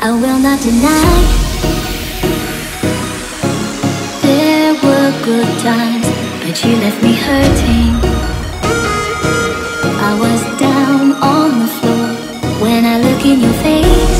I will not deny. There were good times But you left me hurting. I was down on the floor When I look in your face